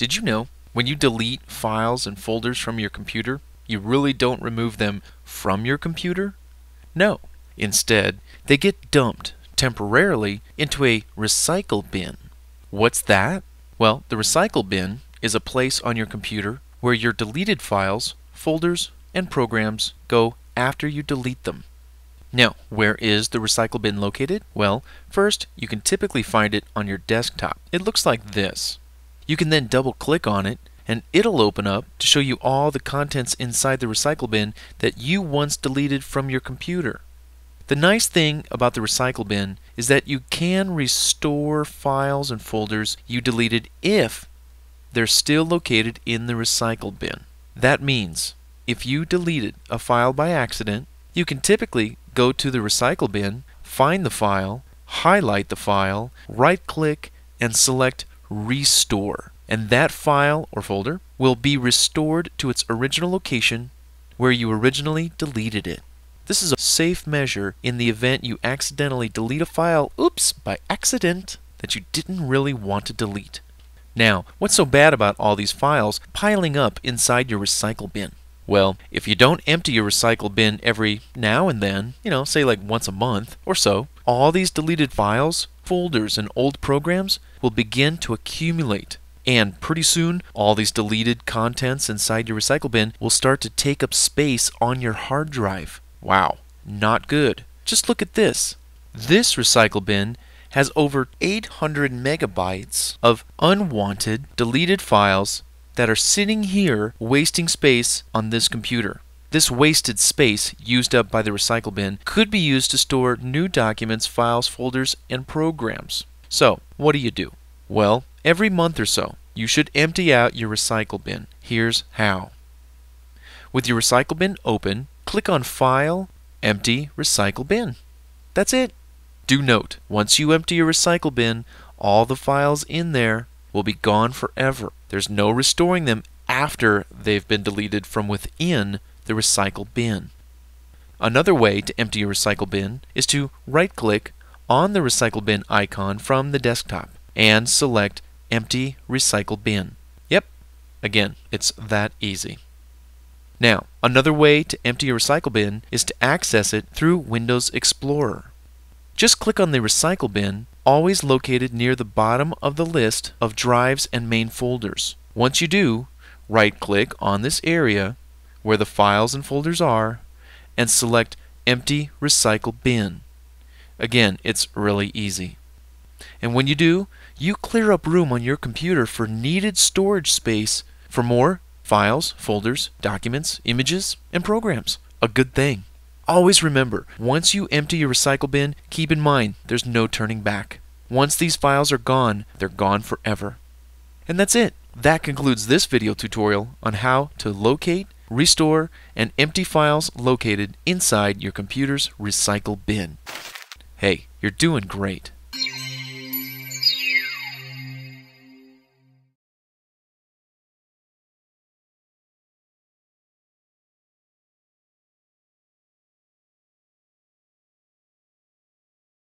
Did you know when you delete files and folders from your computer, you really don't remove them from your computer? No. Instead, they get dumped temporarily into a recycle bin. What's that? Well, the recycle bin is a place on your computer where your deleted files, folders, and programs go after you delete them. Now, where is the recycle bin located? Well, first, you can typically find it on your desktop. It looks like this. You can then double click on it and it'll open up to show you all the contents inside the recycle bin that you once deleted from your computer. The nice thing about the recycle bin is that you can restore files and folders you deleted if they're still located in the recycle bin. That means if you deleted a file by accident, you can typically go to the recycle bin, find the file, highlight the file, right click, and select Restore. And that file or folder will be restored to its original location where you originally deleted it. This is a safe measure in the event you accidentally delete a file, oops, by accident, that you didn't really want to delete. Now, what's so bad about all these files piling up inside your recycle bin? Well, if you don't empty your recycle bin every now and then, you know, say like once a month or so, all these deleted files, folders, and old programs will begin to accumulate. And pretty soon, all these deleted contents inside your recycle bin will start to take up space on your hard drive. Wow, not good. Just look at this. This recycle bin has over 800 megabytes of unwanted deleted files that are sitting here wasting space on this computer. This wasted space used up by the recycle bin could be used to store new documents, files, folders, and programs. So, what do you do? Well, every month or so, you should empty out your recycle bin. Here's how. With your recycle bin open, click on File, Empty Recycle Bin. That's it. Do note, once you empty your recycle bin, all the files in there will be gone forever. There's no restoring them after they've been deleted from within the recycle bin. Another way to empty your recycle bin is to right click on the recycle bin icon from the desktop and select Empty Recycle Bin. Yep, again, it's that easy. Now, another way to empty your recycle bin is to access it through Windows Explorer. Just click on the recycle bin, always located near the bottom of the list of drives and main folders. Once you do, right click on this area where the files and folders are and select Empty Recycle Bin. Again, it's really easy. And when you do, you clear up room on your computer for needed storage space for more files, folders, documents, images, and programs. A good thing. Always remember, once you empty your recycle bin, keep in mind there's no turning back. Once these files are gone, they're gone forever. And that's it. That concludes this video tutorial on how to locate, restore, and empty files located inside your computer's recycle bin. Hey, you're doing great.